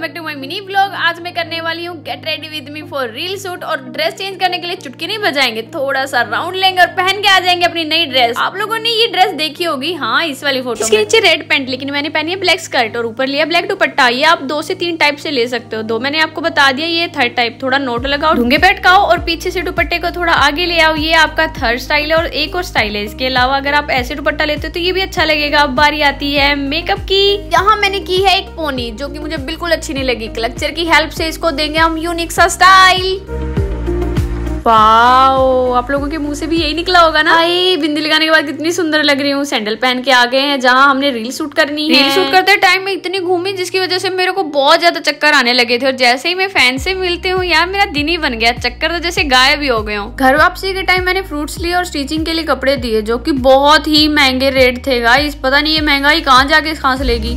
Welcome back to my mini blog आज मैं करने वाली हूँ get ready with me for reel shoot और ड्रेस चेंज करने के लिए चुटकी नहीं बजाएँगे थोड़ा सा राउंड लेंगे और पहन के आ जाएँगे अपनी नई ड्रेस आप लोगों ने ये ड्रेस देखी होगी? हाँ इस वाली फ़ोटो इसके नीचे रेड पैंट लेकिन मैंने पहनी है ब्लैक स्कर्ट और ऊपर लिया ब्लैक दुपट्टा। ये आप दो से तीन टाइप से ले सकते हो। दो मैंने आपको बता दिया ये थर्ड टाइप थोड़ा नोट लगाओ ढूँगे अटकाओ और पीछे से दुपट्टे को थोड़ा आगे ले आओ। ये आपका थर्ड स्टाइल है और एक और स्टाइल है। इसके अलावा अगर आप ऐसे दुपट्टा लेते हो तो ये भी अच्छा लगेगा। अब बारी आती है मेकअप की। यहाँ मैंने की है एक पोनी जो की मुझे बिल्कुल अच्छी नहीं लगी। क्लचर की हेल्प से इसको देंगे हम यूनिक सा स्टाइल वाओ आप लोगों के मुँह से भी यही निकला होगा ना? आई बिंदी लगाने के बाद कितनी सुंदर लग रही हूँ। सैंडल पहन के आ गए हैं जहाँ हमने रील शूट करनी है। रील शूट करते टाइम में इतनी घूमी जिसकी वजह से मेरे को बहुत ज़्यादा चक्कर आने लगे थे। और जैसे ही मैं फ़ैन से मिलती हूँ यार मेरा दिन ही बन गया। चक्कर तो जैसे गायब ही हो गए हूँ। घर वापसी के टाइम मैंने फ्रूट्स लिए और स्टिचिंग के लिए कपड़े दिए जो की बहुत ही महँगे रेट थे गाइस पता नहीं ये महँगाई कहाँ जाके सांस लेगी।